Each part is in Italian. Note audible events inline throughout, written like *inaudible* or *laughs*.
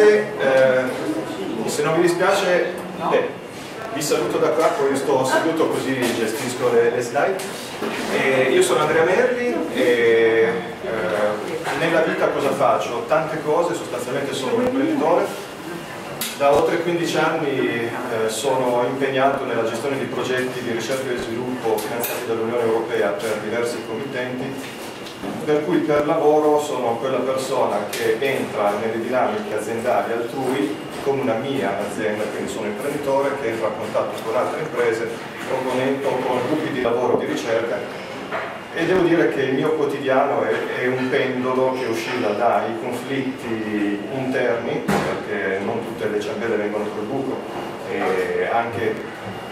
Grazie. Eh, se non vi dispiace, beh, vi saluto da qua, poi sto seduto così gestisco le, le slide. Eh, io sono Andrea Merli e eh, nella vita cosa faccio? Tante cose, sostanzialmente sono un imprenditore. Da oltre 15 anni eh, sono impegnato nella gestione di progetti di ricerca e sviluppo finanziati dall'Unione Europea per diversi committenti per cui per lavoro sono quella persona che entra nelle dinamiche aziendali altrui come una mia azienda, quindi sono imprenditore che entra a contatto con altre imprese o con, o con gruppi di lavoro di ricerca. E devo dire che il mio quotidiano è, è un pendolo che oscilla dai conflitti interni, perché non tutte le ciambelle vengono col buco, e anche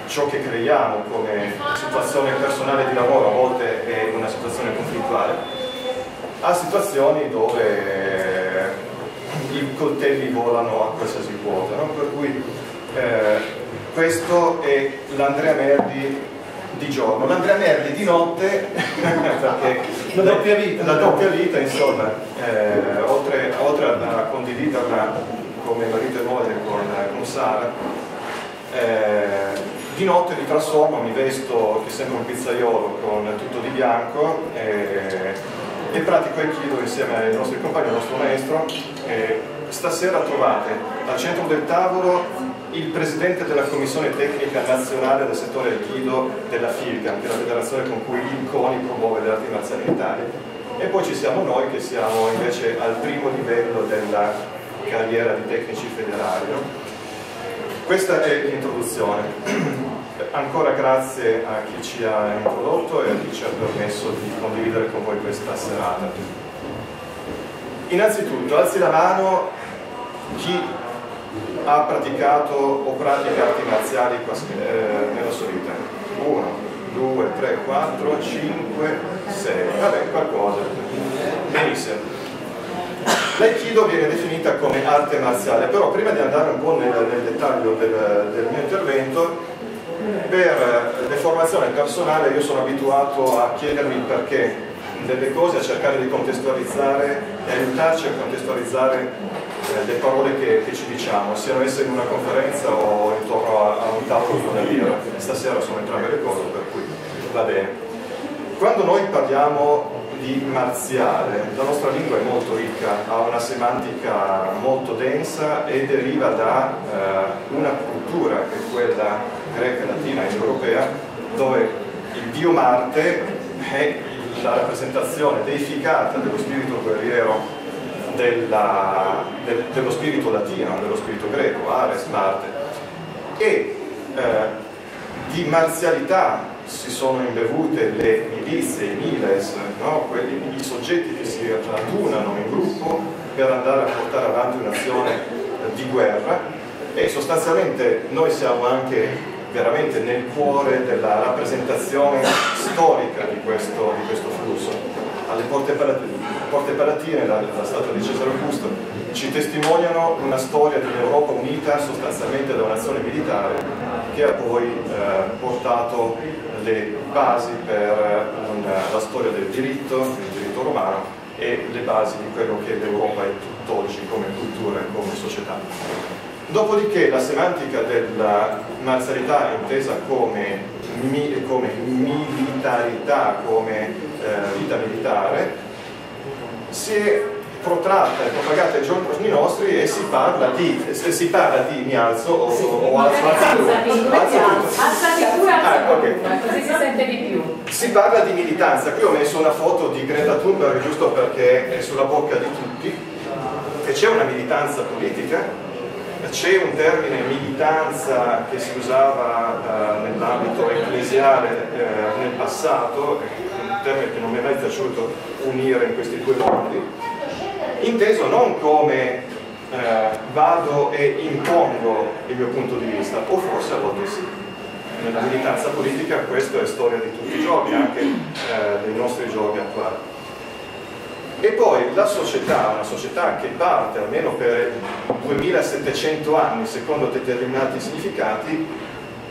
ciò che creiamo come situazione personale di lavoro a volte è una situazione conflittuale, a situazioni dove i coltelli volano a qualsiasi quota. No? Per cui eh, questo è l'Andrea Merdi di giorno. L'Andrea Merli di notte, *laughs* perché la doppia vita, la doppia vita insomma, eh, oltre, oltre, a condividerla come marito e moglie con, con Sara, eh, di notte mi trasformo, mi vesto che sembra un pizzaiolo con tutto di bianco e, e pratico Aikido insieme ai nostri compagni, al nostro maestro. E stasera trovate al centro del tavolo il presidente della commissione tecnica nazionale del settore Aikido della FILCAM, che è la federazione con cui il CONI promuove le arti marziali in Italia. E poi ci siamo noi che siamo invece al primo livello della carriera di tecnici federali. No? Questa è l'introduzione. *clears throat* Ancora grazie a chi ci ha introdotto e a chi ci ha permesso di condividere con voi questa serata. Innanzitutto, alzi la mano chi ha praticato o pratica arti marziali eh, nella sua vita. 1, 2, 3, 4, 5, 6. Vabbè, qualcosa. Benissimo. L'Aikido viene definita come arte marziale, però prima di andare un po' nel, nel dettaglio del, del mio intervento, per deformazione personale io sono abituato a chiedermi il perché delle cose, a cercare di contestualizzare e aiutarci a contestualizzare eh, le parole che, che, ci diciamo, siano esse in una conferenza o intorno a, a un tavolo di una birra. Stasera sono entrambe le cose, per cui va bene. Quando noi parliamo di marziale, la nostra lingua è molto ricca, ha una semantica molto densa e deriva da eh, una cultura che è quella greca, latina e europea, dove il dio Marte è la rappresentazione deificata dello spirito guerriero della, del, dello spirito latino, dello spirito greco, Ares, Marte, e eh, di marzialità si sono imbevute le milizie, i miles, no? Quelli, i soggetti che si radunano in gruppo per andare a portare avanti un'azione di guerra e sostanzialmente noi siamo anche veramente nel cuore della rappresentazione storica di questo, di questo flusso. Alle porte palatine, porte palatine la, la statua di Cesare Augusto, ci testimoniano una storia di un'Europa unita sostanzialmente da un'azione militare che ha poi eh, portato le basi per una, la storia del diritto, il diritto romano e le basi di quello che l'Europa è tutt'oggi come cultura e come società. Dopodiché la semantica della marzialità intesa come, mi, come militarità, come eh, vita militare, si è protratta e propagata ai giorni nostri e si parla di, se si parla di mi alzo o, o alzo, alzo, alzati pure, alzati così si sente di più. Si parla di militanza, qui ho messo una foto di Greta Thunberg giusto perché è sulla bocca di tutti, e c'è una militanza politica c'è un termine militanza che si usava eh, nell'ambito ecclesiale eh, nel passato, un termine che non mi è mai piaciuto unire in questi due mondi, inteso non come eh, vado e impongo il mio punto di vista, o forse a volte sì. Nella militanza politica questa è storia di tutti i giorni, anche eh, dei nostri giorni attuali. E poi la società, una società che parte almeno per 2700 anni, secondo determinati significati,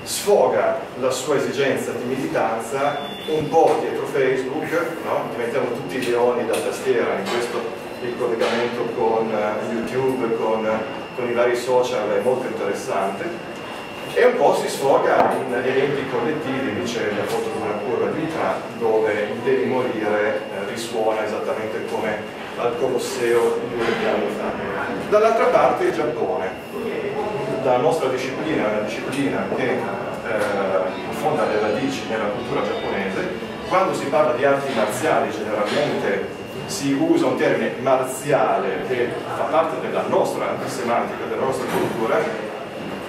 sfoga la sua esigenza di militanza un po' dietro Facebook, no? diventiamo tutti leoni da tastiera, in questo il collegamento con uh, YouTube, con, con i vari social è molto interessante. E un po' si sfoga in eventi collettivi, dice la foto di una curva di vita, dove il devi morire eh, risuona esattamente come al Colosseo due anni fa. Dall'altra parte il Giappone, la nostra disciplina una disciplina che eh, fonda le radici nella cultura giapponese, quando si parla di arti marziali generalmente si usa un termine marziale che fa parte della nostra semantica, della nostra cultura,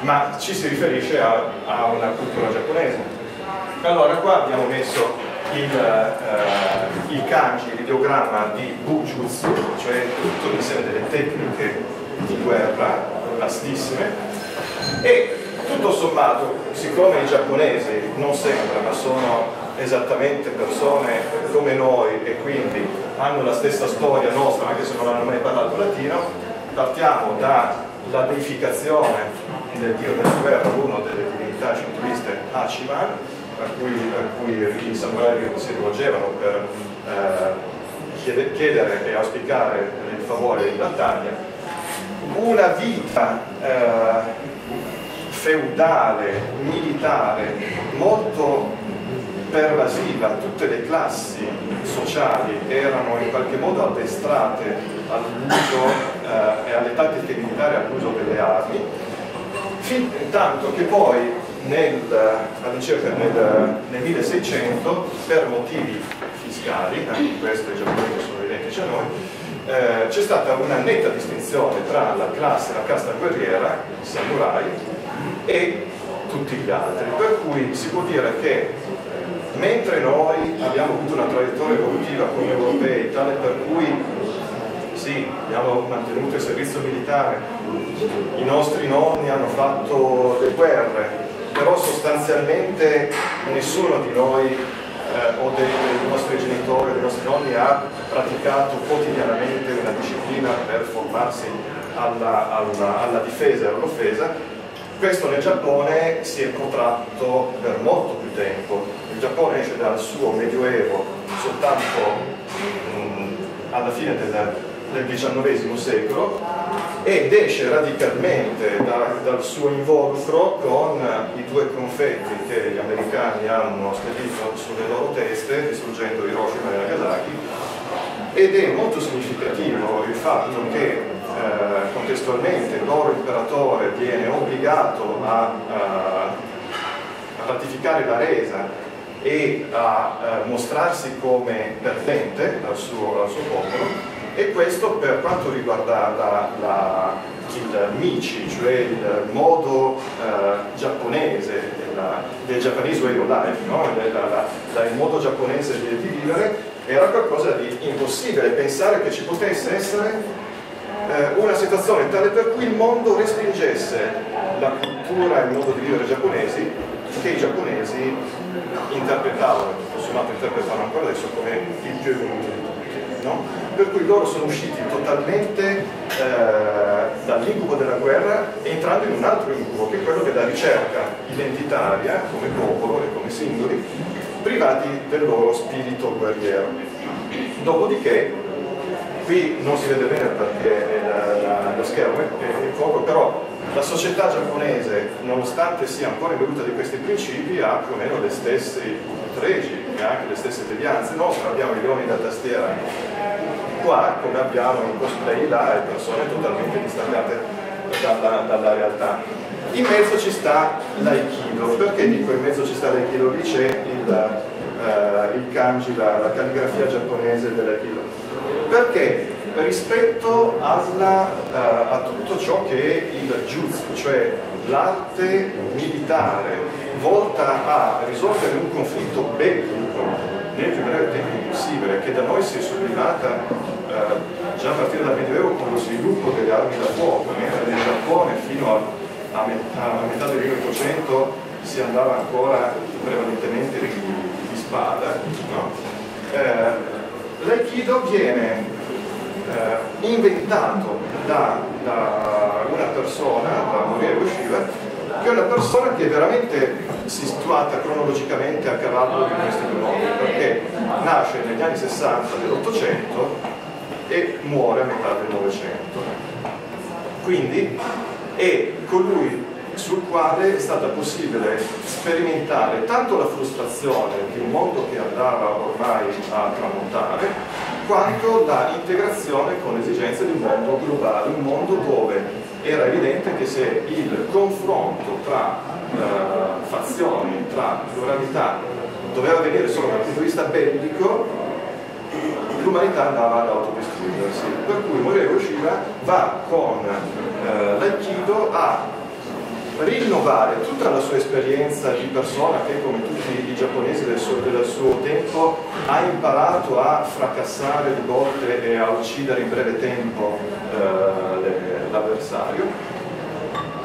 ma ci si riferisce a, a una cultura giapponese. Allora qua abbiamo messo il, uh, il kanji, l'ideogramma di Bujutsu, cioè tutto l'insieme delle tecniche di guerra, vastissime, e tutto sommato, siccome i giapponesi non sempre, ma sono esattamente persone come noi e quindi hanno la stessa storia nostra, anche se non hanno mai parlato latino, partiamo dalla deificazione del dio della guerra, uno delle divinità shintoiste Hachiman, a cui, a cui i samurai si rivolgevano per eh, chiedere e auspicare il favore in battaglia, una vita eh, feudale, militare, molto pervasiva, tutte le classi sociali erano in qualche modo addestrate all'uso eh, e alle tattiche militari all'uso delle armi fin tanto che poi nel, all'incirca nel, nel 1600 per motivi fiscali, anche questo i giapponesi sono identici a noi, eh, c'è stata una netta distinzione tra la classe, la casta guerriera, i samurai, e tutti gli altri, per cui si può dire che mentre noi abbiamo avuto una traiettoria evolutiva come europei, tale per cui sì, abbiamo mantenuto il servizio militare, i nostri nonni hanno fatto le guerre, però sostanzialmente nessuno di noi eh, o dei, dei, nostri genitori o dei nostri nonni ha praticato quotidianamente una disciplina per formarsi alla, alla, alla difesa e all'offesa. Questo nel Giappone si è protratto per molto più tempo. Il Giappone esce dal suo medioevo soltanto mm, alla fine del, del XIX secolo ed esce radicalmente da, dal suo involucro con i due confetti che gli americani hanno spedito sulle loro teste distruggendo Hiroshima e Nagasaki. Ed è molto significativo il fatto che eh, contestualmente il loro imperatore viene obbligato a, a, a ratificare la resa e a, a mostrarsi come perdente al suo, al suo popolo e questo per quanto riguarda la, la, il Michi, cioè il modo eh, giapponese, la, del Japanese way of life, no? la, il modo giapponese di, di, vivere, era qualcosa di impossibile pensare che ci potesse essere eh, una situazione tale per cui il mondo respingesse la cultura e il modo di vivere giapponesi che i giapponesi interpretavano, tutto sommato interpretavano ancora adesso come il più evoluto. No? per cui loro sono usciti totalmente eh, dall'incubo della guerra entrando in un altro incubo che è quello della ricerca identitaria come popolo e come singoli privati del loro spirito guerriero. Dopodiché, qui non si vede bene perché lo schermo è poco, però la società giapponese, nonostante sia ancora imbevuta di questi principi, ha più o meno le stesse pregi e anche le stesse devianze. Noi abbiamo i leoni da tastiera qua, come abbiamo in cosplay là, le persone totalmente distaccate dalla, dalla realtà. In mezzo ci sta l'aikido, perché dico in mezzo ci sta l'aikido? Lì c'è il, uh, il kanji, la, la calligrafia giapponese dell'aikido. Perché rispetto alla, uh, a tutto ciò che è il jutsu, cioè l'arte militare volta a risolvere un conflitto bellico nel più breve tempo possibile, che da noi si è sublimata eh, già a partire dal Medioevo con lo sviluppo delle armi da fuoco, mentre nel Giappone fino a, a, metà, a metà del 1800 si andava ancora prevalentemente di, di spada. No? Eh, L'aikido viene eh, inventato da, da, una persona, da Moriero Shiva, che è una persona che è veramente situata cronologicamente a cavallo di questi due mondi, perché nasce negli anni 60 dell'Ottocento e muore a metà del Novecento. quindi è colui sul quale è stata possibile sperimentare tanto la frustrazione di un mondo che andava ormai a tramontare, quanto la integrazione con le esigenze di un mondo globale, un mondo dove era evidente che se il confronto tra eh, fazioni, tra pluralità, doveva avvenire solo dal punto di vista bellico, l'umanità andava ad autodistruggersi. Per cui Moreo Shiva va con eh, l'Aikido a rinnovare tutta la sua esperienza di persona che come tutti i giapponesi del suo, del suo, tempo ha imparato a fracassare di volte e a uccidere in breve tempo eh, l'avversario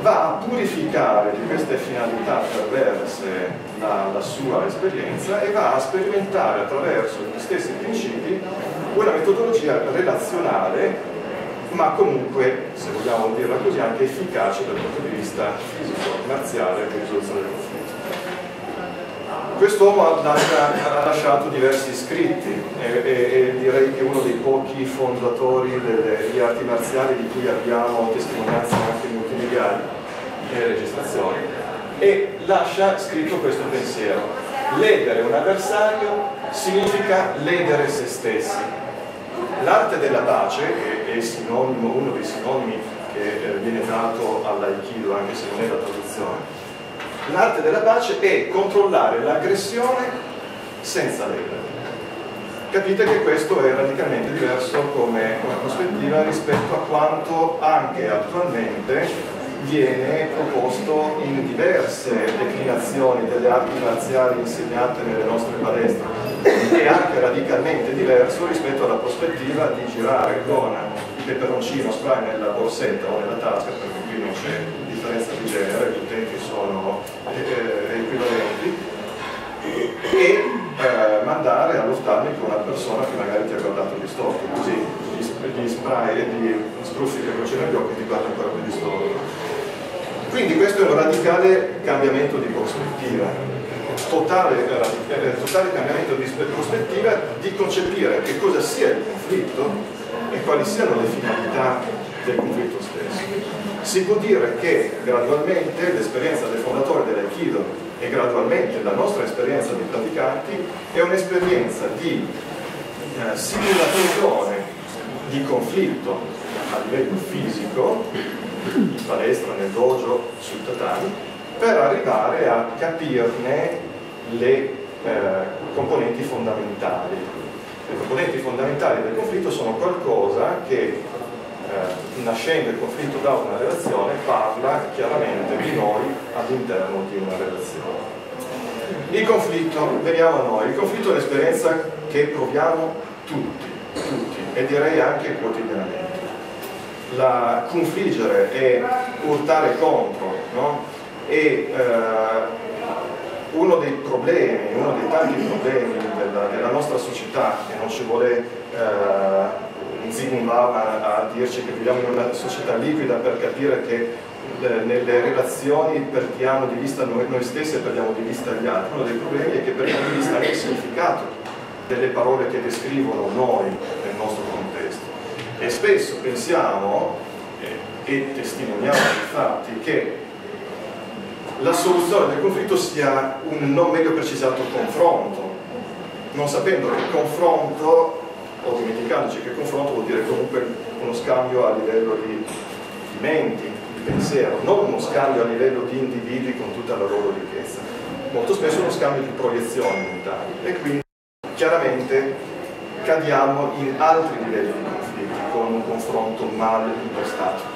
va a purificare di queste finalità perverse la, la sua esperienza e va a sperimentare attraverso gli stessi principi una metodologia relazionale ma comunque, se vogliamo dirla così, anche efficace dal punto di vista fisico, marziale e risoluzione del conflitto. Quest'uomo ha, lasciato diversi scritti e, e, e, direi che uno dei pochi fondatori delle arti marziali di cui abbiamo testimonianze anche multimediali e registrazioni e lascia scritto questo pensiero. Ledere un avversario significa ledere se stessi L'arte della pace, che è sinonimo, uno dei sinonimi che eh, viene dato all'aikido, anche se non è la traduzione, l'arte della pace è controllare l'aggressione senza ledere. Capite che questo è radicalmente diverso come, come prospettiva rispetto a quanto anche attualmente viene proposto in diverse declinazioni delle arti marziali insegnate nelle nostre palestre è anche radicalmente diverso rispetto alla prospettiva di girare con il peperoncino spray nella borsetta o nella tasca perché qui non c'è differenza di genere, gli utenti sono eh, equivalenti e eh, mandare all'oftalmico una persona che magari ti ha guardato distorto così gli, spray e gli spruzzi che croce negli occhi ti guarda ancora più distorto quindi questo è un radicale cambiamento di prospettiva, totale, eh, totale cambiamento di prospettiva di concepire che cosa sia il conflitto e quali siano le finalità del conflitto stesso. Si può dire che gradualmente l'esperienza del fondatore dell'Aikido e gradualmente la nostra esperienza di praticanti è un'esperienza di eh, simulazione di conflitto a livello fisico in palestra, nel dojo, sul tatami, per arrivare a capirne le eh, componenti fondamentali. Le componenti fondamentali del conflitto sono qualcosa che, eh, nascendo il conflitto da una relazione, parla chiaramente di noi all'interno di una relazione. Il conflitto, veniamo a noi, il conflitto è un'esperienza che proviamo tutti, tutti, e direi anche quotidianamente la confliggere e urtare contro no? e eh, uno dei problemi, uno dei tanti problemi della, della nostra società che non ci vuole eh, Zygmunt Bauman a dirci che viviamo in una società liquida per capire che eh, nelle relazioni perdiamo di vista noi, noi stessi e perdiamo di vista gli altri. Uno dei problemi è che perdiamo di vista anche il significato delle parole che descrivono noi nel nostro contesto e spesso pensiamo eh, e testimoniamo infatti che la soluzione del conflitto sia un non meglio precisato confronto, non sapendo che confronto, o dimenticandoci che confronto vuol dire comunque uno scambio a livello di, di menti, di pensiero, non uno scambio a livello di individui con tutta la loro ricchezza, molto spesso uno scambio di proiezioni mentali e quindi chiaramente cadiamo in altri livelli di conflitti con un confronto mal impostato.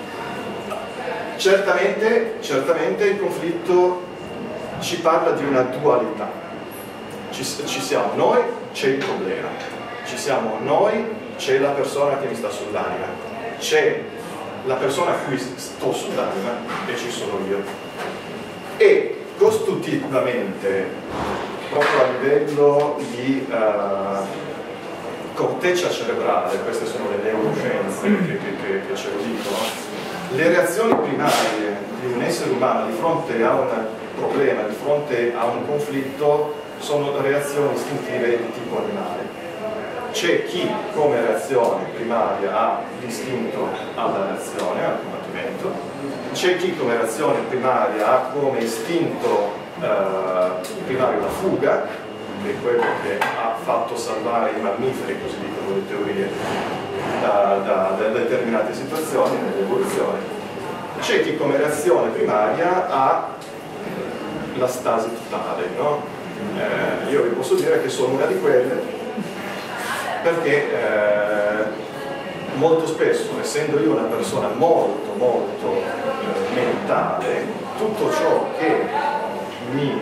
Certamente, certamente il conflitto ci parla di una dualità. Ci, ci siamo noi, c'è il problema. Ci siamo noi, c'è la persona che mi sta sull'anima. C'è la persona a cui sto sull'anima e ci sono io. E costitutivamente, proprio a livello di... Uh, corteccia cerebrale, queste sono le neuroscienze che, che, che, che ce lo dicono, le reazioni primarie di un essere umano di fronte a un problema, di fronte a un conflitto, sono reazioni istintive di tipo animale. c'è chi come reazione primaria ha l'istinto alla reazione, al combattimento, c'è chi come reazione primaria ha come istinto eh, primario la fuga, che è quello che ha fatto salvare i mammiferi, così dicono le teorie, da, da, da determinate situazioni nell'evoluzione. C'è chi come reazione primaria ha la stasi totale, no? eh, io vi posso dire che sono una di quelle perché eh, molto spesso, essendo io una persona molto molto eh, mentale, tutto ciò che mi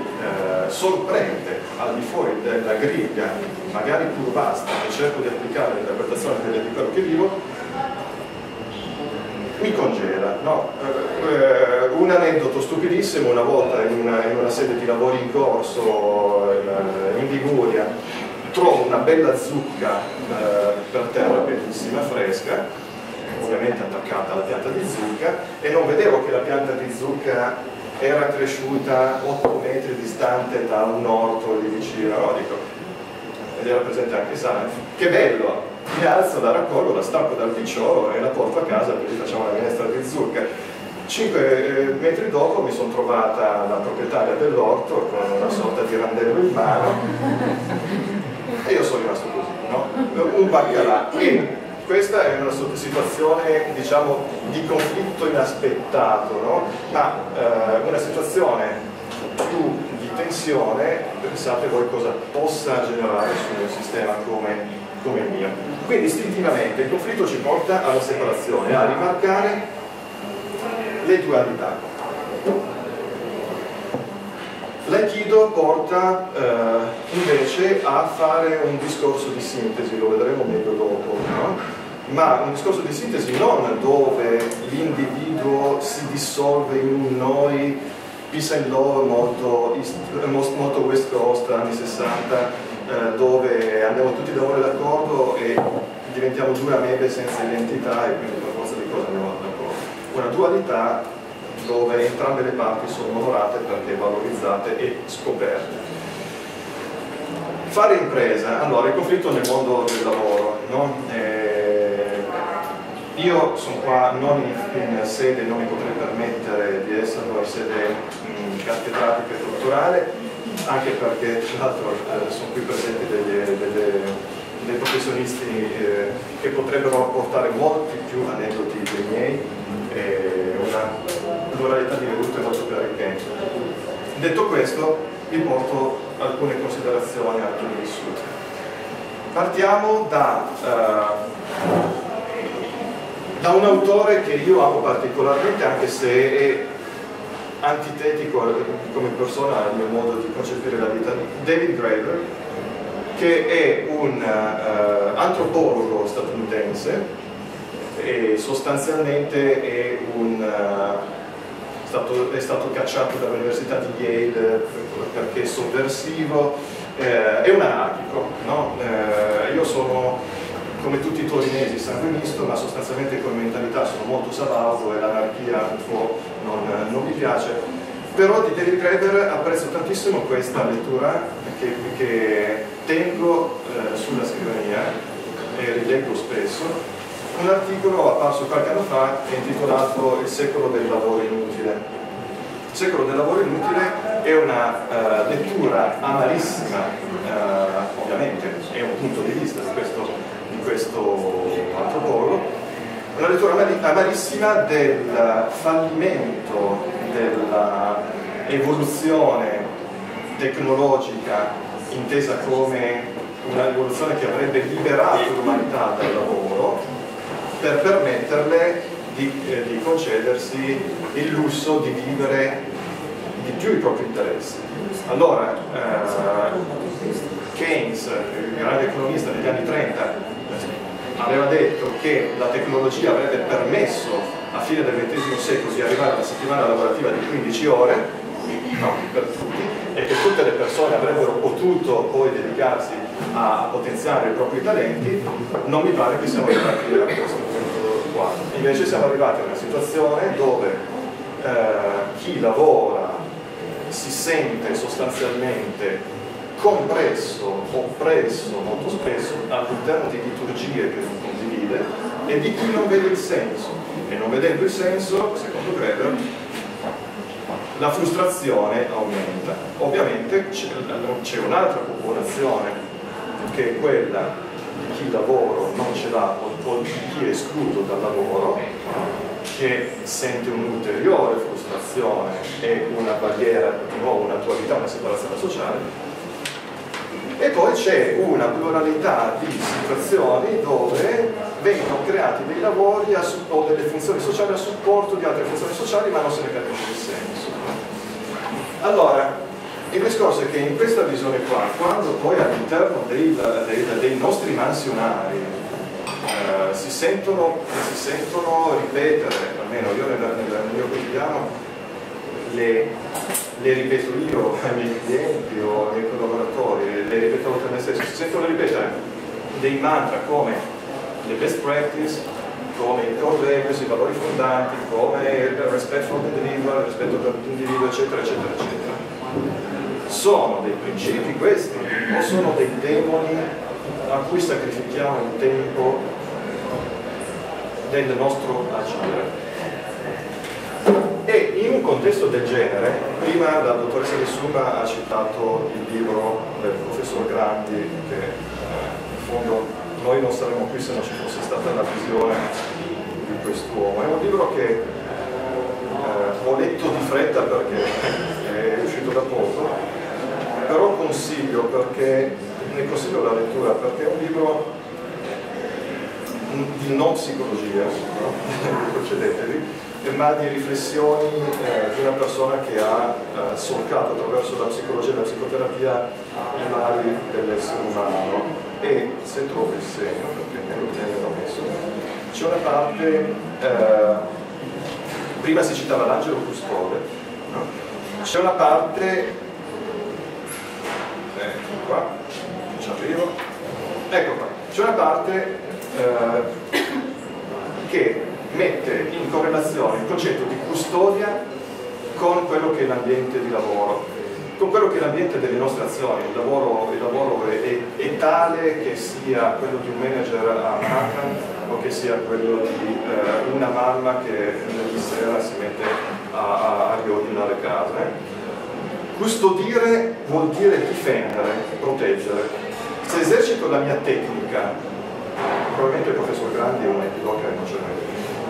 sorprende al di fuori della griglia, magari pur vasta, che cerco di applicare all'interpretazione di quello che vivo, mi congela. No? Eh, un aneddoto stupidissimo, una volta in una, in una, sede di lavori in corso in, in Liguria, trovo una bella zucca eh, per terra, bellissima, fresca, ovviamente attaccata alla pianta di zucca, e non vedevo che la pianta di zucca era cresciuta 8 metri distante da un orto lì vicino, no? Dico, ed era presente anche Sana, che bello, mi alzo, la raccolgo, la stacco dal picciolo e la porto a casa, quindi facciamo la minestra di zucca. Cinque eh, metri dopo mi sono trovata la proprietaria dell'orto con una sorta di randello in mano e io sono rimasto così, no? un baccalà. E questa è una situazione diciamo, di conflitto inaspettato, no? ma eh, una situazione più di tensione, pensate voi cosa possa generare su un sistema come come il mio. Quindi istintivamente il conflitto ci porta alla separazione, a rimarcare le dualità. L'aikido porta eh, invece a fare un discorso di sintesi, lo vedremo meglio dopo, no? ma un discorso di sintesi non dove l'individuo si dissolve in un noi peace and love molto, molto West Coast anni 60 eh, dove andiamo tutti d'amore d'accordo e diventiamo due amebe senza identità e quindi per forza di cose andiamo d'accordo. Una dualità dove entrambe le parti sono onorate perché valorizzate e scoperte. Fare impresa, allora il conflitto nel mondo del lavoro, no? eh, io sono qua non in, in, sede, non mi potrei permettere di esserlo in sede mh, cattedratica e culturale, anche perché tra l'altro eh, sono qui presenti degli, delle, dei professionisti eh, che potrebbero apportare molti più aneddoti dei miei e una pluralità di vedute molto più arricchente. Detto questo, vi porto alcune considerazioni, alcuni vissuti. Partiamo da, uh, da un autore che io amo particolarmente, anche se è antitetico come persona al mio modo di concepire la vita, David Graeber, che è un uh, antropologo statunitense e sostanzialmente è, un, uh, stato, è stato cacciato dall'Università di Yale perché è sovversivo, eh, è un anarchico. No? Eh, io sono come tutti i torinesi sanguinisto, ma sostanzialmente come mentalità sono molto salavo e l'anarchia un po' non, non mi piace, però di David Graeber apprezzo tantissimo questa lettura che, che tengo eh, sulla scrivania e rileggo spesso, un articolo apparso qualche anno fa intitolato Il secolo del lavoro inutile. Il secolo del lavoro inutile è una uh, lettura amarissima, uh, ovviamente è un punto di vista di questo, di questo antropologo, una lettura amarissima del fallimento dell'evoluzione tecnologica intesa come una rivoluzione che avrebbe liberato l'umanità dal lavoro per permetterle di, eh, di concedersi il lusso di vivere di più i propri interessi. Allora, eh, Keynes, il grande economista degli anni 30, aveva detto che la tecnologia avrebbe permesso a fine del XX secolo di arrivare a una settimana lavorativa di 15 ore, no, per tutti, e che tutte le persone avrebbero potuto poi dedicarsi a potenziare i propri talenti, non mi pare che siamo arrivati a questo punto qua. Invece siamo arrivati a una situazione dove eh, chi lavora si sente sostanzialmente compresso, oppresso molto spesso all'interno di liturgie che non condivide e di cui non vede il senso. E non vedendo il senso, secondo Greber, la frustrazione aumenta. Ovviamente c'è un'altra popolazione che è quella di chi lavoro non ce l'ha o di chi è escluso dal lavoro che sente un'ulteriore frustrazione e una barriera di nuovo una dualità, una separazione sociale e poi c'è una pluralità di situazioni dove vengono creati dei lavori o delle funzioni sociali a supporto di altre funzioni sociali ma non se ne capisce il senso. Allora, il discorso è che in questa visione qua, quando poi all'interno dei, dei, dei, nostri mansionari eh, si, sentono, si, sentono, ripetere, almeno io nel, nel mio quotidiano le, le, ripeto io ai miei clienti o ai miei collaboratori, le ripeto per me stesso, si sentono ripetere dei mantra come le best practice, come i core values, i valori fondanti, come il rispetto for l'individuo, il rispetto per eccetera, eccetera, eccetera. Sono dei principi questi o sono dei demoni a cui sacrifichiamo il tempo del nostro agire? E in un contesto del genere, prima la dottoressa Nessuma ha citato il libro del professor Grandi, che eh, in fondo noi non saremmo qui se non ci fosse stata la visione di quest'uomo. È un libro che eh, ho letto di fretta perché *laughs* è uscito da poco, però consiglio perché, ne consiglio la lettura perché è un libro di non psicologia, no? *laughs* procedetevi, ma di riflessioni eh, di una persona che ha eh, solcato attraverso la psicologia e la psicoterapia i mali dell'essere umano e se trovo il segno, perché me lo l'ho messo, c'è una parte, eh, prima si citava l'angelo custode, no? c'è una parte ecco qua, ci arrivo, ecco qua, c'è una parte eh, che mette in correlazione il concetto di custodia con quello che è l'ambiente di lavoro, con quello che è l'ambiente delle nostre azioni. Il lavoro, il lavoro è, è, tale che sia quello di un manager a Manhattan o che sia quello di eh, una mamma che di sera si mette a, a, a riordinare casa. Eh? Custodire vuol dire difendere, proteggere. Se esercito la mia tecnica, probabilmente il professor Grandi è un epiloga emozionale,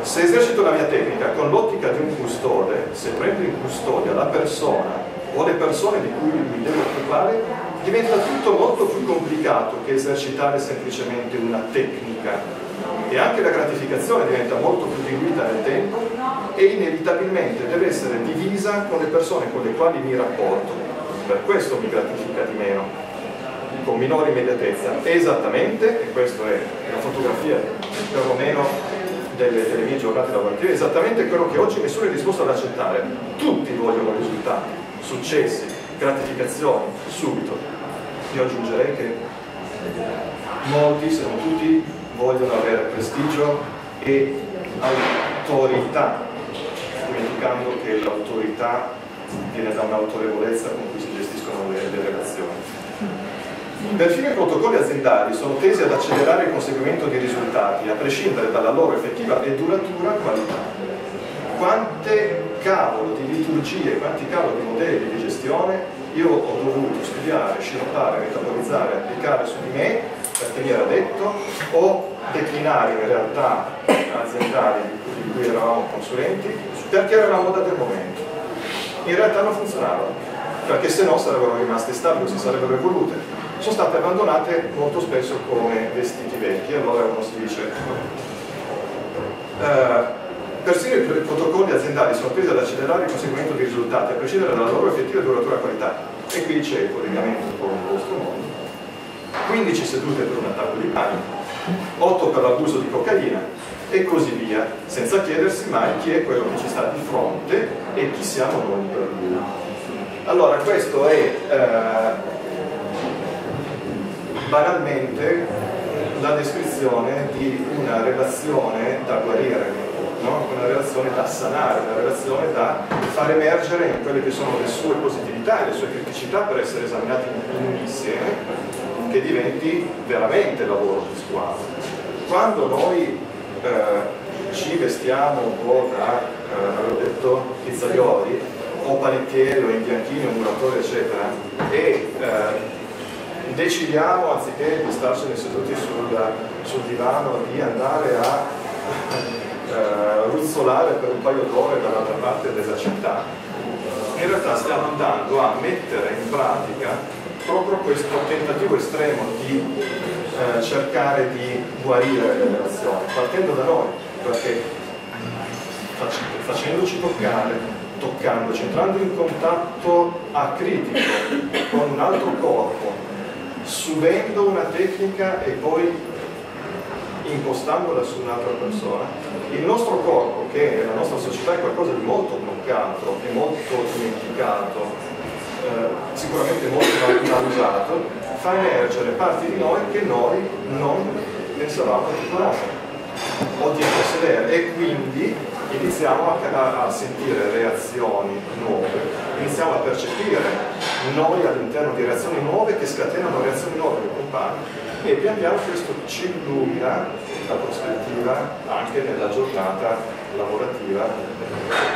se esercito la mia tecnica con l'ottica di un custode, se prendo in custodia la persona o le persone di cui mi devo occupare, diventa tutto molto più complicato che esercitare semplicemente una tecnica. E anche la gratificazione diventa molto più diluita nel tempo e inevitabilmente deve essere divisa con le persone con le quali mi rapporto. Per questo mi gratifica di meno, con minore immediatezza. Esattamente, e questa è la fotografia perlomeno delle, delle mie giornate lavorative, esattamente quello che oggi nessuno è disposto ad accettare. Tutti vogliono risultati, successi, gratificazioni, subito. Io aggiungerei che molti, se non tutti, vogliono avere prestigio e autorità, dimenticando che l'autorità viene da un'autorevolezza con cui si gestiscono le, le relazioni. Perfino i protocolli aziendali sono tesi ad accelerare il conseguimento di risultati, a prescindere dalla loro effettiva e duratura qualità. Quante cavolo di liturgie, quanti cavolo di modelli di gestione io ho dovuto studiare, sciroppare, metabolizzare, applicare su di me per tenere addetto o declinare in realtà aziendali di cui eravamo consulenti perché era la moda del momento. In realtà non funzionava, perché se no sarebbero rimaste stabili, si sarebbero evolute. Sono state abbandonate molto spesso come vestiti vecchi, allora uno si dice... Eh, persino i protocolli aziendali sono tesi ad accelerare il conseguimento di risultati, a prescindere dalla loro effettiva e duratura qualità. E qui c'è il collegamento con il vostro mondo 15 sedute per un attacco di panico, 8 per l'abuso di cocaina e così via, senza chiedersi mai chi è quello che ci sta di fronte e chi siamo noi per lui. Allora, questo è eh, banalmente la descrizione di una relazione da guarire no? una relazione da sanare, una relazione da far emergere in quelle che sono le sue positività e le sue criticità per essere esaminati in insieme, che diventi veramente lavoro di squadra. Quando noi eh, ci vestiamo un po' da, eh, avevo detto, pizzaioli, o panettieri o imbianchini o muratori eccetera, e eh, decidiamo, anziché di starcene seduti sul, sul divano, di andare a *laughs* eh, ruzzolare per un paio d'ore dall'altra parte della città, in realtà stiamo andando a mettere in pratica proprio questo tentativo estremo di eh, cercare di guarire le relazioni, partendo da noi, perché facendoci toccare, toccandoci, entrando in contatto acritico con un altro corpo, subendo una tecnica e poi impostandola su un'altra persona. Il nostro corpo, che nella nostra società è qualcosa di molto bloccato e molto dimenticato, eh, sicuramente molto mal usato, fa emergere parti di noi che noi non pensavamo di conoscere o di possedere e quindi iniziamo a, a, sentire reazioni nuove, iniziamo a percepire noi all'interno di reazioni nuove che scatenano reazioni nuove nei compagni e pian piano questo ci illumina la prospettiva anche nella giornata lavorativa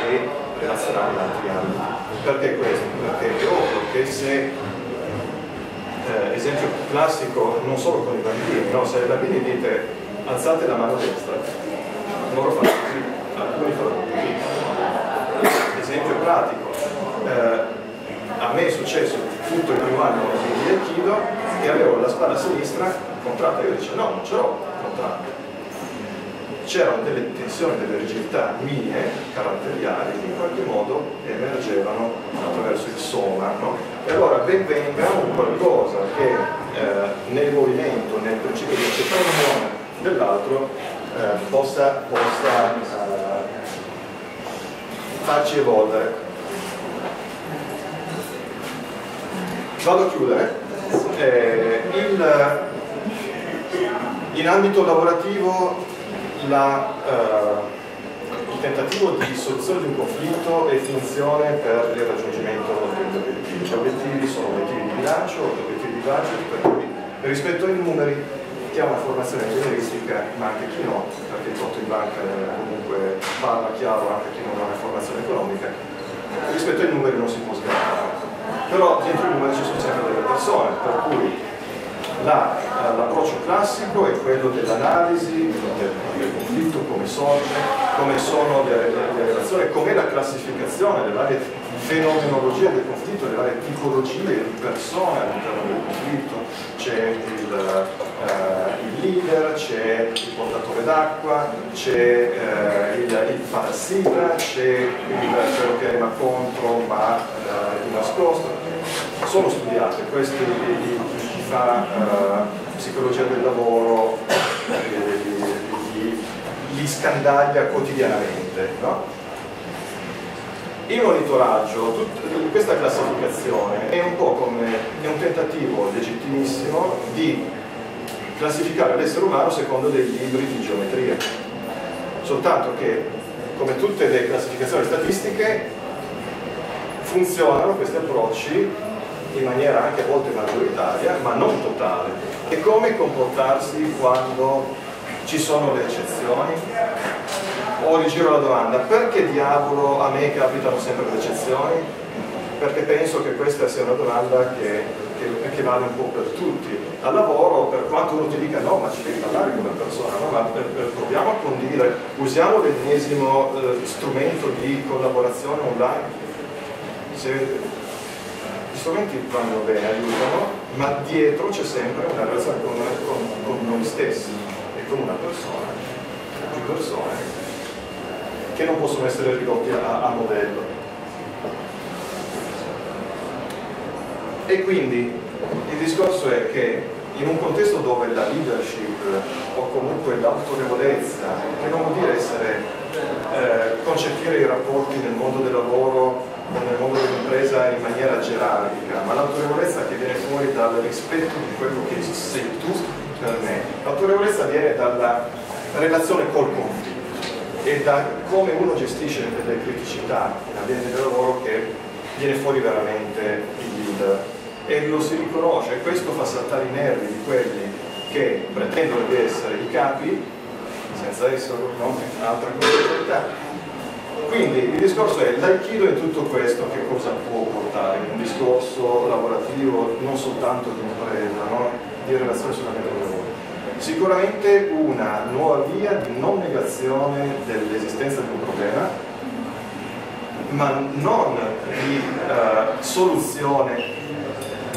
e relazionale in altri ambiti. Perché questo? Perché ovvio che se eh, esempio classico non solo con i bambini, no? se ai bambini dite alzate la mano destra, loro fanno così alcuni faranno così. Esempio pratico, a me è successo tutto il primo anno di Aikido e avevo la spada sinistra contratta, io dicevo no, non ce l'ho contratta. C'erano delle tensioni, delle rigidità mie, caratteriali, che in qualche modo emergevano attraverso il soma. No? E allora ben venga un qualcosa che eh, nel movimento, nel principio di accettazione dell'altro, eh, possa, possa eh, farci evolvere. Vado a chiudere. Eh, il, in ambito lavorativo la, eh, il tentativo di soluzione di un conflitto è funzione per il raggiungimento degli obiettivi. Gli obiettivi sono obiettivi di bilancio, obiettivi di budget, per cui rispetto ai numeri chi ha una formazione ingegneristica, ma anche chi no, perché il conto in banca comunque parla chiaro anche chi non ha una formazione economica, rispetto ai numeri non si può sgravare. Però dietro i numeri ci sono sempre delle persone, per cui l'approccio la, classico è quello dell'analisi del, del, conflitto, come sorge, come sono le, le, le relazioni, com'è la classificazione delle varie fenomenologie del conflitto, le varie tipologie di persone all'interno del conflitto, c'è il, uh, il, leader, c'è il portatore d'acqua, c'è uh, il, il parassita, c'è quello che rema contro ma uh, di nascosto. Sono studiate, questi chi fa psicologia del lavoro li, li scandaglia quotidianamente. No? Il monitoraggio, tut, questa classificazione è un po' come è un tentativo legittimissimo di classificare l'essere umano secondo dei libri di geometria. Soltanto che, come tutte le classificazioni statistiche, funzionano questi approcci in maniera anche a volte maggioritaria, ma non totale. E come comportarsi quando ci sono le eccezioni? o rigiro la domanda, perché diavolo a me capitano sempre le eccezioni? Perché penso che questa sia una domanda che, che, che, vale un po' per tutti. Al lavoro, per quanto uno ti dica no, ma ci devi parlare come persona, no? ma per, per, proviamo a condividere, usiamo l'ennesimo eh, strumento di collaborazione online. Se, strumenti vanno bene, aiutano, ma dietro c'è sempre una relazione con, con, con noi stessi e con una persona, più persone che non possono essere ridotti a, a modello. E quindi il discorso è che in un contesto dove la leadership o comunque l'autorevolezza, che non vuol dire essere, eh, concepire i rapporti nel mondo del lavoro nel mondo dell'impresa in maniera gerarchica, ma l'autorevolezza che viene fuori dal rispetto di quello che sei tu per me. L'autorevolezza viene dalla relazione col conflitto è da come uno gestisce le criticità in ambiente del lavoro che viene fuori veramente il leader e lo si riconosce e questo fa saltare i nervi di quelli che pretendono di essere i capi senza esserlo, no? altra cosa quindi il discorso è l'aikido in tutto questo che cosa può portare? Un discorso lavorativo non soltanto di impresa, no? di relazione sulla del lavoro. Sicuramente una nuova via di non negazione dell'esistenza di un problema, ma non di uh, soluzione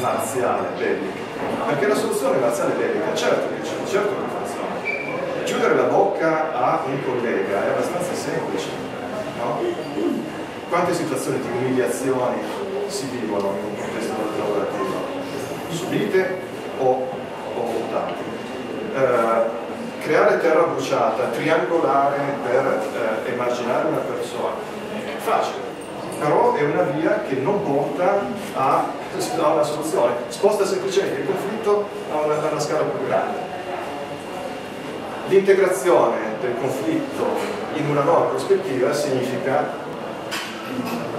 marziale bellica. Perché la soluzione marziale bellica, certo che c'è, certo che funziona. Chiudere la bocca a un collega è abbastanza semplice no? Quante situazioni di umiliazione si vivono in un contesto lavorativo? Subite o, o votate? Eh, creare terra bruciata, triangolare per eh, emarginare una persona, è facile, però è una via che non porta a, a una soluzione, sposta semplicemente il conflitto a una, a una scala più grande. L'integrazione del conflitto in una nuova prospettiva significa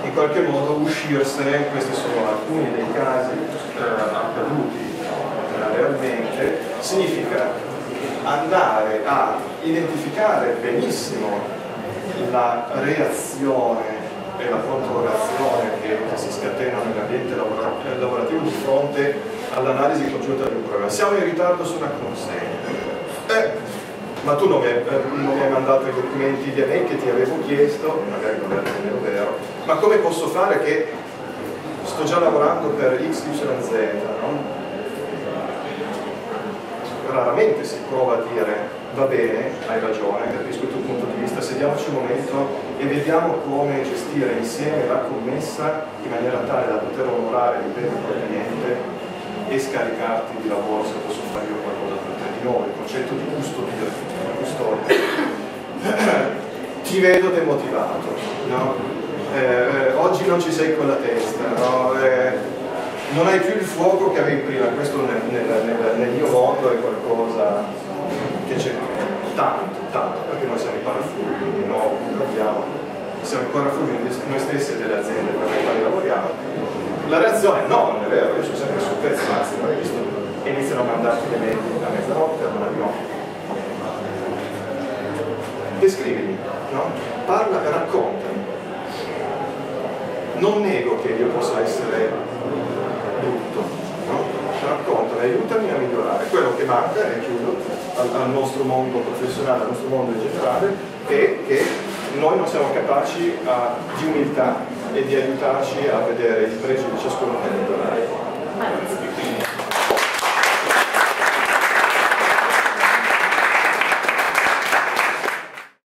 in qualche modo uscirsene, questi sono alcuni dei casi eh, accaduti eh, realmente, significa andare a identificare benissimo la reazione e la controreazione che, si scatenano nell'ambiente lavorativo di fronte all'analisi congiunta di un problema. Siamo in ritardo su una consegna. Eh, ma tu non mi, hai, non mi, hai, mandato i documenti di me che ti avevo chiesto, magari non nemmeno vero, ma come posso fare che sto già lavorando per XYZ, no? Raramente si prova a dire va bene, hai ragione, capisco il tuo punto di vista, sediamoci un momento e vediamo come gestire insieme la commessa in maniera tale da poter onorare l'impegno cliente e scaricarti di lavoro se posso fare io qualcosa per te. Di nuovo, il concetto di custodia. Ti vedo demotivato, no? eh, oggi non ci sei con la testa, no? eh, non hai più il fuoco che avevi prima, questo nel, nel, nel, nel mio mondo è qualcosa che c'è tanto, tanto, perché noi siamo i parafulmini, no? Abbiamo, siamo i parafulmini noi stessi e delle aziende per le quali lavoriamo. La reazione no, non è vero, io sono sempre sul pezzo, anzi, non hai visto, iniziano a mandarti le mail a mezzanotte, a una di notte descrivimi, no? parla, raccontami. Non nego che io possa essere brutto, no? raccontami, aiutami a migliorare. Quello che manca, e chiudo, al, al nostro mondo professionale, al nostro mondo in generale, è che noi non siamo capaci a, di umiltà e di aiutarci a vedere i pregi di ciascuno per migliorare.